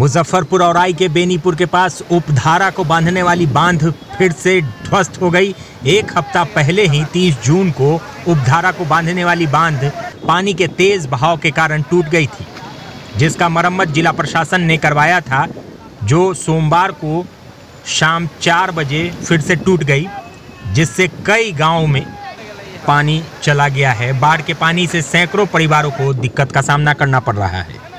मुजफ्फरपुर और आई के बेनीपुर के पास उपधारा को बांधने वाली बाँध फिर से ध्वस्त हो गई। एक हफ़्ता पहले ही 30 जून को उपधारा को बांधने वाली बाँध पानी के तेज बहाव के कारण टूट गई थी, जिसका मरम्मत जिला प्रशासन ने करवाया था, जो सोमवार को शाम चार बजे फिर से टूट गई, जिससे कई गाँवों में पानी चला गया है। बाढ़ के पानी से सैकड़ों परिवारों को दिक्कत का सामना करना पड़ रहा है।